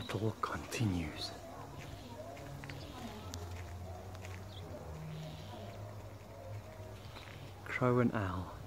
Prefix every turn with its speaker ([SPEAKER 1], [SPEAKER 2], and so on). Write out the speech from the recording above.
[SPEAKER 1] battle continues. Crow and owl